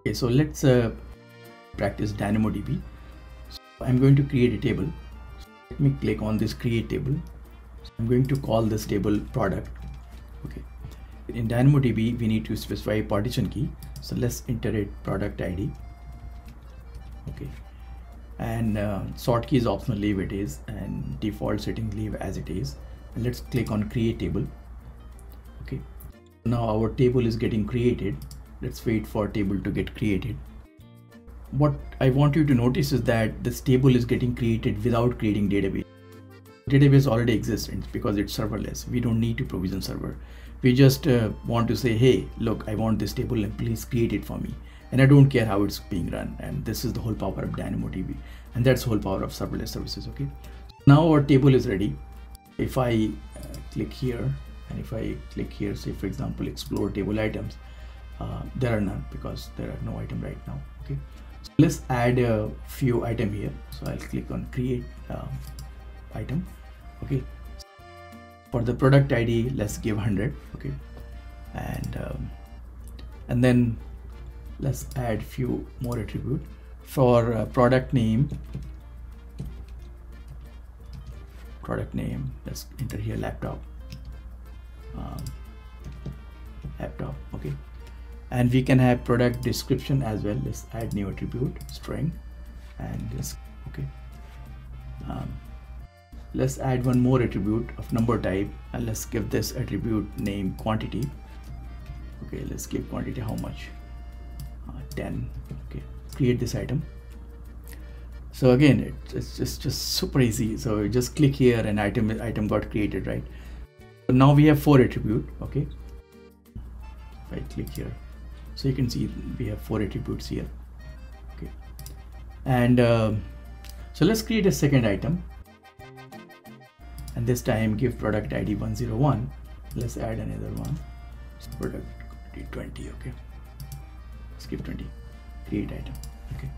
Okay, so let's uh, practice DynamoDB. So I'm going to create a table. So let me click on this create table. So I'm going to call this table product. Okay. In DynamoDB, we need to specify a partition key. So let's enter it product ID. Okay. And uh, sort key is optional, leave it is, and default setting leave as it is. And let's click on create table. Okay. Now our table is getting created let's wait for table to get created. What I want you to notice is that this table is getting created without creating database. Database already exists because it's serverless. We don't need to provision server. We just uh, want to say hey look I want this table and please create it for me. And I don't care how it's being run and this is the whole power of DynamoDB and that's the whole power of serverless services okay? Now our table is ready. If I uh, click here and if I click here say for example explore table items uh, there are none because there are no item right now okay? So let's add a few item here. So I'll click on create uh, item okay? For the product ID let's give 100 okay? And um, and then let's add few more attribute. For uh, product name product name let's enter here laptop. Um, laptop okay and we can have product description as well let's add new attribute string and just okay. Um, let's add one more attribute of number type and let's give this attribute name quantity. Okay let's give quantity how much? Uh, 10 okay create this item. So again it, it's just just super easy. So just click here and item item got created right? So now we have four attribute okay. If i click here so you can see we have four attributes here. Okay. And uh, so let's create a second item. And this time give product id 101 let's add another one. Product ID 20 okay. Skip 20 create item okay.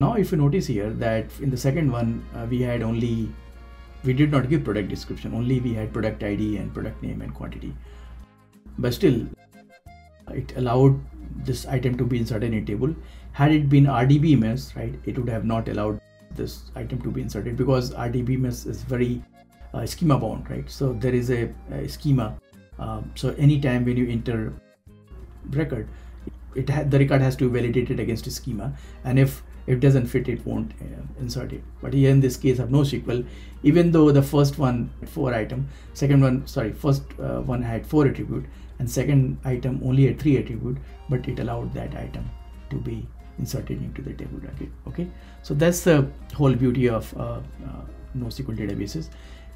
Now if you notice here that in the second one uh, we had only we did not give product description only we had product id and product name and quantity. But still it allowed this item to be inserted in a table. Had it been rdbms right it would have not allowed this item to be inserted because rdbms is very uh, schema bound right? So there is a, a schema. Um, so anytime when you enter record it the record has to be validated against a schema. And if it doesn't fit it won't uh, insert it. But here in this case of NoSQL even though the first one four item second one sorry first uh, one had four attribute and second item only had three attribute but it allowed that item to be inserted into the table okay okay? So that's the whole beauty of uh, uh, NoSQL databases.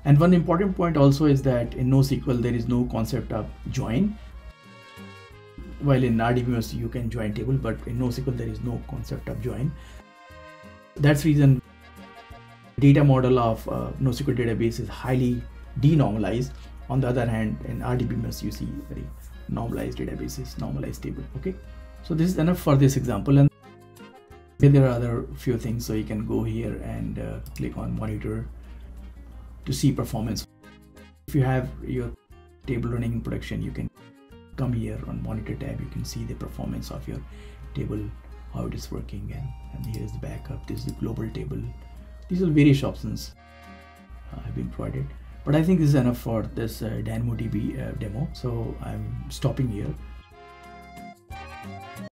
And one important point also is that in NoSQL there is no concept of join. While in RDBMS you can join table but in NoSQL there is no concept of join. That's reason data model of uh, NoSQL database is highly denormalized on the other hand in RDBMS you see very normalized databases normalized table okay? So this is enough for this example and there are other few things so you can go here and uh, click on monitor to see performance. If you have your table running in production you can come here on monitor tab you can see the performance of your table how it is working and, and here is the backup this is the global table. These are various options uh, have been provided but I think this is enough for this uh, DynamoDB uh, demo. So I'm stopping here